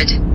100.